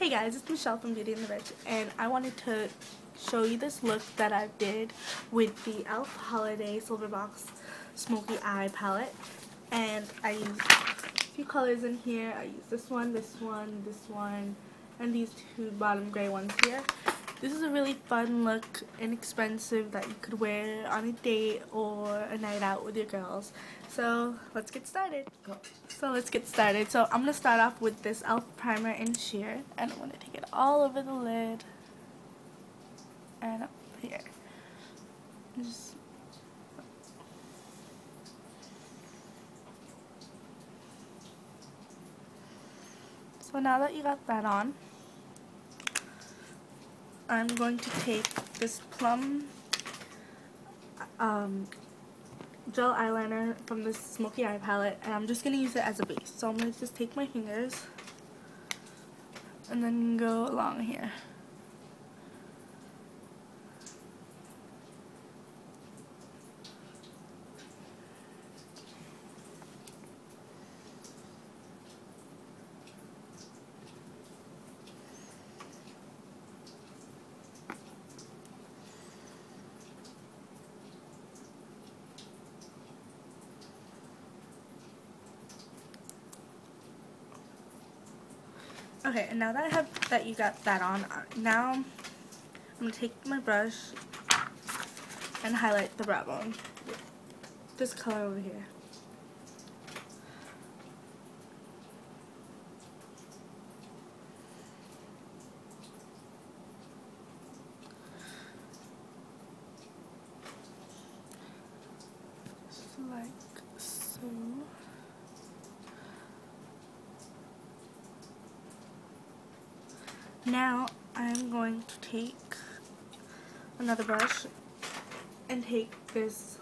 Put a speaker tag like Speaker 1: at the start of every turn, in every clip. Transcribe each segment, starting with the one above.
Speaker 1: Hey guys, it's Michelle from Beauty and the Bytch and I wanted to show you this look that I did with the e.l.f. Holiday Silver Box Smoky Eye Palette and I used a few colors in here. I used this one, this one, this one, and these two bottom gray ones here. This is a really fun look, inexpensive, that you could wear on a date or a night out with your girls. So let's get started. So let's get started. So I'm going to start off with this e.l.f. primer in sheer. And I'm going to take it all over the lid. And up here. Just So now that you got that on, I'm going to take this plum um, gel eyeliner from this smoky eye palette and I'm just going to use it as a base. So I'm going to just take my fingers and then go along here. Okay, and now that I have that you got that on, uh, now I'm going to take my brush and highlight the brow bone. This color over here. Like so. Now I'm going to take another brush and take this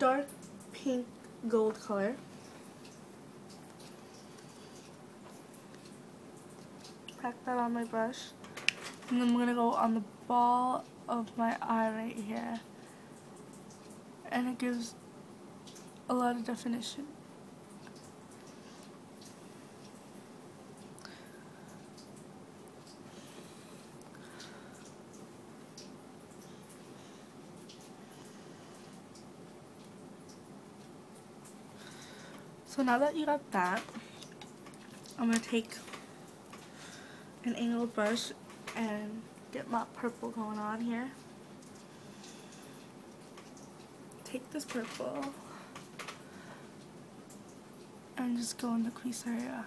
Speaker 1: dark pink gold color. Pack that on my brush. And then I'm going to go on the ball of my eye right here. And it gives a lot of definition. So now that you got that, I'm going to take an angled brush and get my purple going on here. Take this purple and just go in the crease area.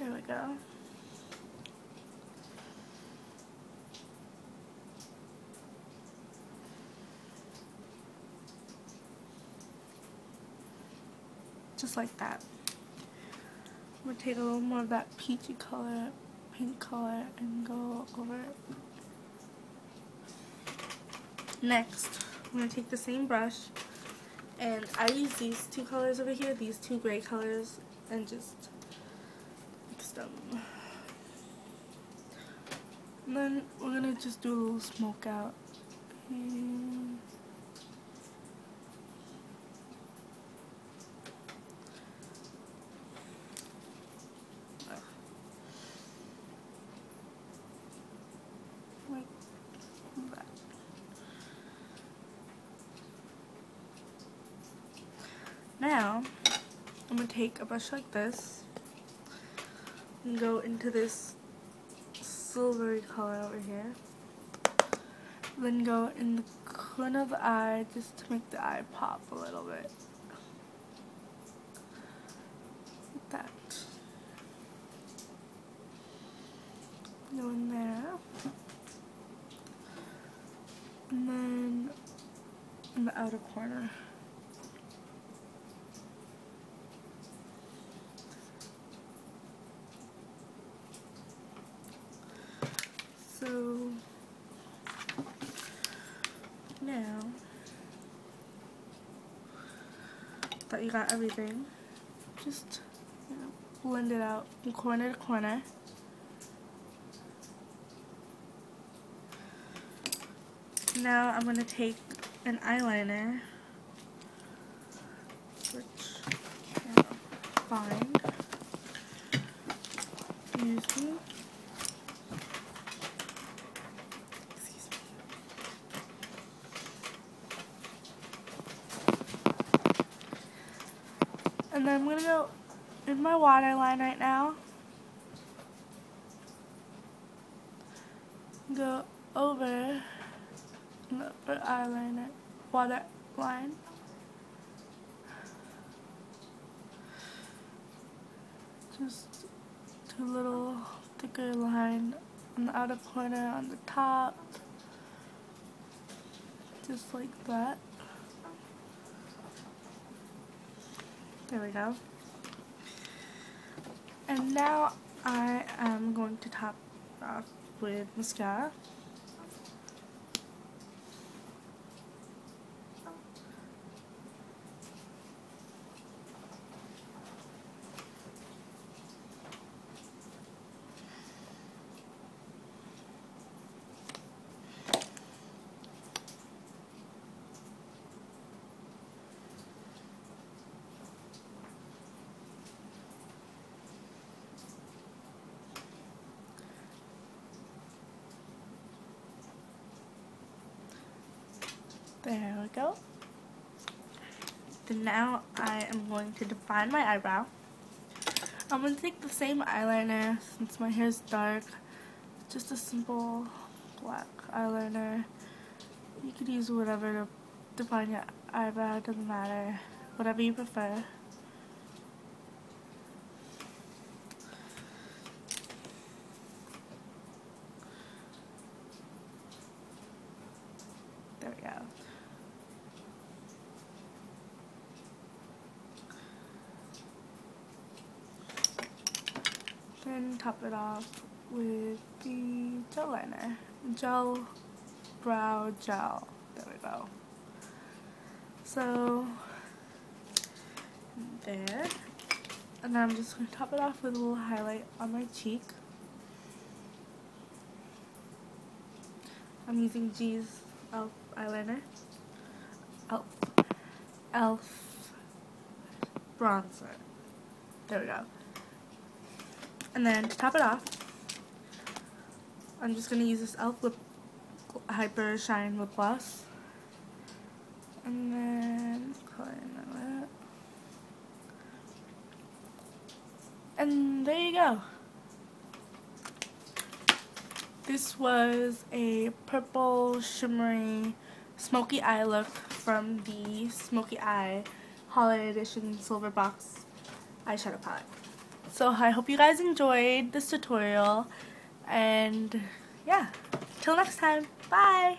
Speaker 1: There we go. Just like that. I'm going to take a little more of that peachy color, pink color, and go over it. Next, I'm going to take the same brush, and I use these two colors over here, these two gray colors, and just them. And then we're gonna just do a little smoke out. Now, I'm going to take a brush like this and go into this silvery color over here. Then go in the corner of the eye just to make the eye pop a little bit. Like that. Go in there. And then in the outer corner. So now that you got everything, just blend it out from corner to corner. Now I'm going to take an eyeliner, which I'll find, use And then I'm going to go in my waterline right now. Go over the upper eyeliner, water line. Just a little thicker line on the outer corner on the top. Just like that. There we go. And now I am going to top off with mascara. There we go. Then now I am going to define my eyebrow. I'm going to take the same eyeliner since my hair is dark. Just a simple black eyeliner. You could use whatever to define your eyebrow, it doesn't matter. Whatever you prefer. There we go. Then top it off with the gel liner. Gel brow gel. There we go. So, there. And then I'm just going to top it off with a little highlight on my cheek. I'm using G's Elf eyeliner. Elf. Elf bronzer. There we go. And then to top it off, I'm just going to use this e.l.f. Lip Hyper Shine Lip Gloss. And then. And there you go. This was a purple shimmery smoky eye look from the Smoky Eye Holiday Edition Silver Box eyeshadow palette. So I hope you guys enjoyed this tutorial and yeah, till next time, bye!